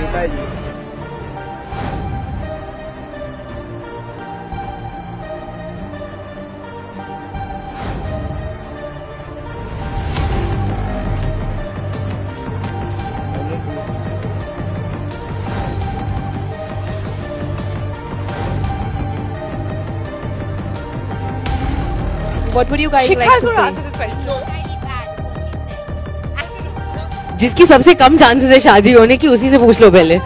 Gita ji What would you guys Shikha like to will say? answer this question. No. जिसकी सबसे कम chances है शादी होने की उसी से पूछ लो पहले।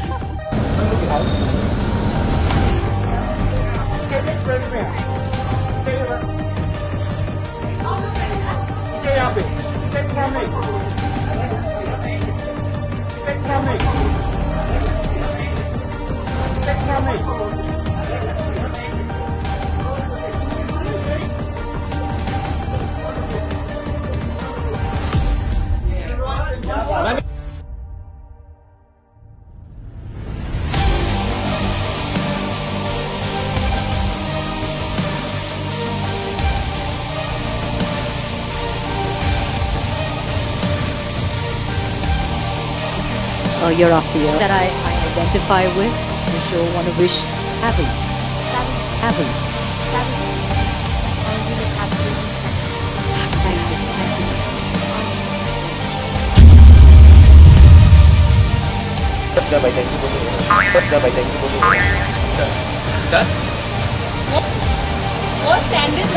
Uh, year after year that I, I identify with. The show want to wish happy, happy. Thank you, thank you. tất cả bài thành của mình tất cả bài thành của mình Most standard.